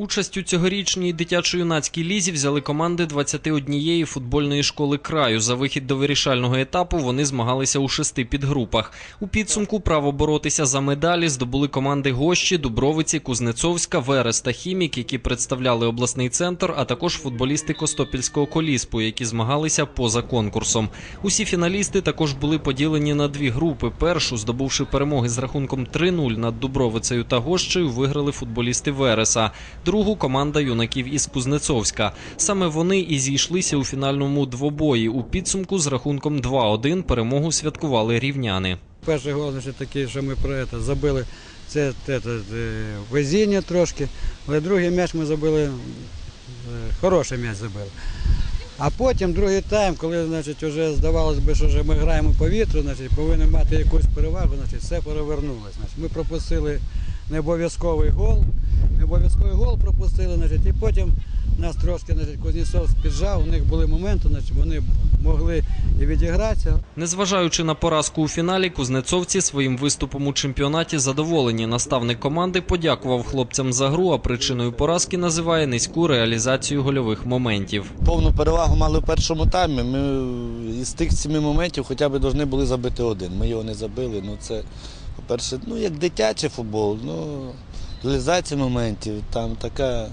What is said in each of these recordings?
Участь у цьогорічній дитячо-юнацькій лізі взяли команди 21 футбольної школи краю. За вихід до вирішального етапу вони змагалися у шести підгрупах. У підсумку право боротися за медалі здобули команди Гощі, Дубровиці, Кузнецовська, Верес та Хімік, які представляли обласний центр, а також футболісти Костопільського коліспу, які змагалися поза конкурсом. Усі фіналісти також були поділені на дві групи. Першу, здобувши перемоги з рахунком 3-0 над Дубровицею та Гощею, виграли футболісти Вереса. Другу команда юнаків із Кузнецовська. Саме вони і зійшлися у фінальному двобої. У підсумку з рахунком 2-1 перемогу святкували рівняни. Перший гол що ми про це забили, це, везіння трошки, але другий м'яч ми забили, е, хороший м'яч забили. А потім другий тайм, коли вже здавалося б, що ми граємо по вітру, значить, повинні мати якусь перевагу, значить, все перевернулося. Ми пропустили необов'язковий гол, необов'язковий гол пропустили, значить, і потім нас трошки значить, Кузнєцов піджав, у них були моменти, значить, вони могли і відігратися, Незважаючи на поразку у фіналі, кузнецовці своїм виступом у чемпіонаті задоволені. Наставник команди подякував хлопцям за гру, а причиною поразки називає низьку реалізацію гольових моментів. Повну перевагу мали в першому таймі. Ми із тих семи моментів хоча б повинні були забити один. Ми його не забили. Ну це, по-перше, ну як дитячий футбол, ну реалізація моментів, там така.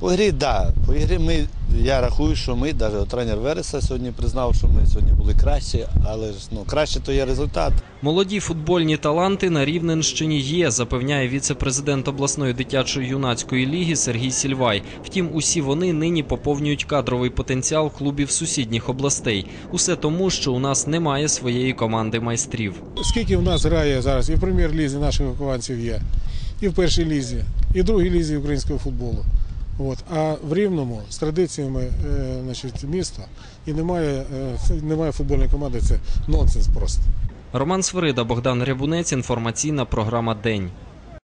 По грі, так. Да. По грі ми, я рахую, що ми, навіть тренер Вереса сьогодні признав, що ми сьогодні були кращі, але ж ну, краще то є результат. Молоді футбольні таланти на Рівненщині є, запевняє віце-президент обласної дитячої юнацької ліги Сергій Сільвай. Втім, усі вони нині поповнюють кадровий потенціал клубів сусідніх областей. Усе тому, що у нас немає своєї команди майстрів. Скільки в нас грає зараз і в прем'єр-лізі наших вихованців є, і в першій лізі, і в другій лізі українського футболу. От. А в Рівному з традиціями е, значить, міста і немає, е, немає футбольної команди, це нонсенс просто. Роман Свирида, Богдан Рябунець. Інформаційна програма День.